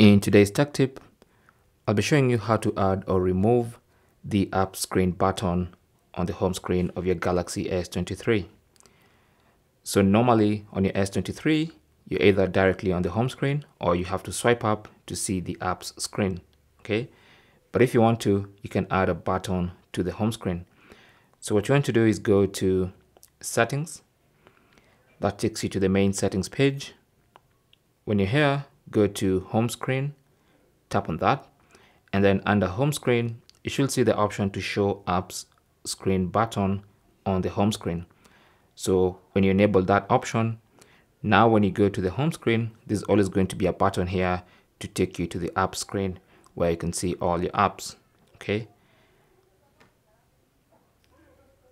In today's tech tip, I'll be showing you how to add or remove the app screen button on the home screen of your Galaxy S23. So normally on your S23, you're either directly on the home screen or you have to swipe up to see the app's screen, okay? But if you want to, you can add a button to the home screen. So what you want to do is go to settings. That takes you to the main settings page. When you're here, go to home screen, tap on that. And then under home screen, you should see the option to show apps screen button on the home screen. So when you enable that option, now when you go to the home screen, there's always going to be a button here to take you to the app screen where you can see all your apps. Okay.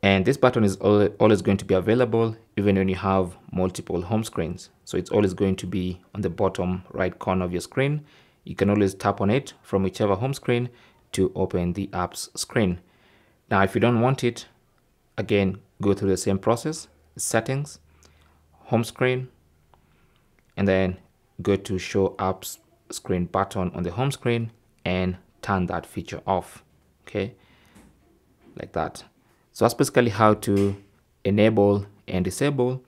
And this button is always going to be available even when you have multiple home screens. So it's always going to be on the bottom right corner of your screen. You can always tap on it from whichever home screen to open the apps screen. Now, if you don't want it, again, go through the same process, settings, home screen, and then go to show apps screen button on the home screen and turn that feature off. Okay, like that. So that's basically how to enable and disable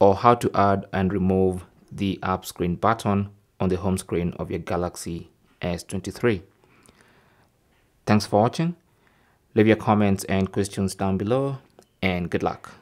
or how to add and remove the app screen button on the home screen of your Galaxy S23. Thanks for watching. Leave your comments and questions down below and good luck.